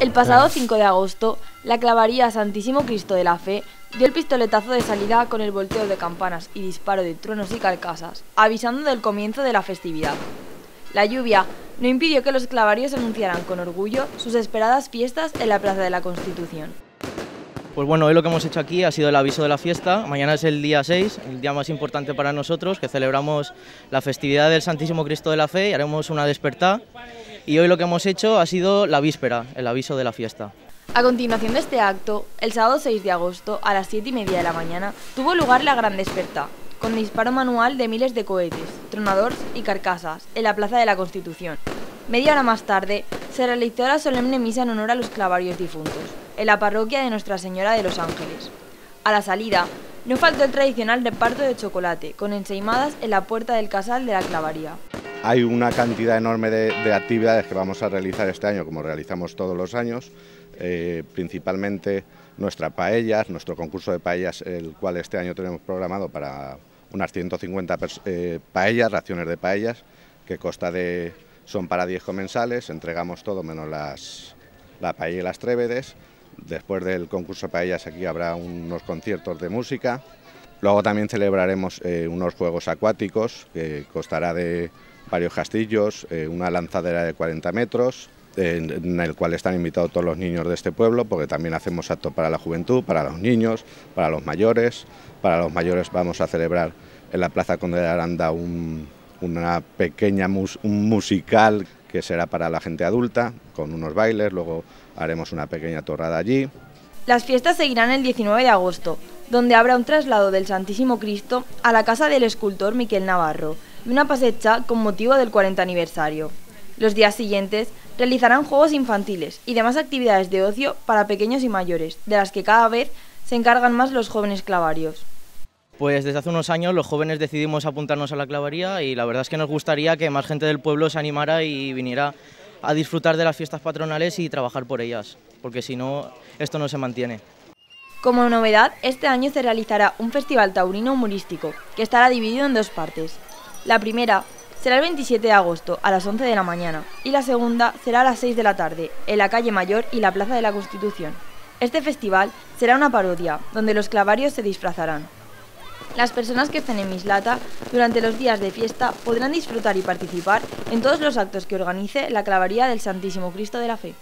El pasado 5 de agosto, la clavaría Santísimo Cristo de la Fe dio el pistoletazo de salida con el volteo de campanas y disparo de truenos y carcasas, avisando del comienzo de la festividad. La lluvia no impidió que los clavarios anunciaran con orgullo sus esperadas fiestas en la Plaza de la Constitución. Pues bueno, hoy lo que hemos hecho aquí ha sido el aviso de la fiesta. Mañana es el día 6, el día más importante para nosotros, que celebramos la festividad del Santísimo Cristo de la Fe y haremos una despertad. Y hoy lo que hemos hecho ha sido la víspera, el aviso de la fiesta. A continuación de este acto, el sábado 6 de agosto, a las 7 y media de la mañana, tuvo lugar la gran despertad, con disparo manual de miles de cohetes, tronadores y carcasas, en la Plaza de la Constitución. Media hora más tarde, se realizó la solemne misa en honor a los clavarios difuntos, en la parroquia de Nuestra Señora de los Ángeles. A la salida, no faltó el tradicional reparto de chocolate, con enseimadas en la puerta del casal de la clavaría. Hay una cantidad enorme de, actividades que vamos a realizar este año, como realizamos todos los años, eh, principalmente nuestra paellas, nuestro concurso de paellas, el cual este año tenemos programado para unas 150 eh, paellas, raciones de paellas, que consta de, son para 10 comensales, entregamos todo menos la paella y las trévedes, Después del concurso de paellas aquí habrá unos conciertos de música. Luego también celebraremos eh, unos juegos acuáticos que costará de varios castillos, eh, una lanzadera de 40 metros, en, el cual están invitados todos los niños de este pueblo, porque también hacemos acto para la juventud, para los niños, para los mayores. Para los mayores vamos a celebrar en la Plaza Conde de Aranda una pequeña un musical que será para la gente adulta, con unos bailes, luego haremos una pequeña torrada allí. Las fiestas seguirán el 19 de agosto, donde habrá un traslado del Santísimo Cristo a la casa del escultor Miquel Navarro y una pasecha con motivo del 40 aniversario. Los días siguientes realizarán juegos infantiles y demás actividades de ocio para pequeños y mayores, de las que cada vez se encargan más los jóvenes clavarios. Pues desde hace unos años los jóvenes decidimos apuntarnos a la clavaría y la verdad es que nos gustaría que más gente del pueblo se animara y viniera a disfrutar de las fiestas patronales y trabajar por ellas, porque si no, esto no se mantiene. Como novedad, este año se realizará un festival taurino humorístico, que estará dividido en dos partes. La primera será el 27 de agosto a las 11 de la mañana y la segunda será a las 6 de la tarde, en la calle Mayor y la Plaza de la Constitución. Este festival será una parodia, donde los clavarios se disfrazarán. Las personas que estén en Mislata durante los días de fiesta podrán disfrutar y participar en todos los actos que organice la Clavaría del Santísimo Cristo de la Fe.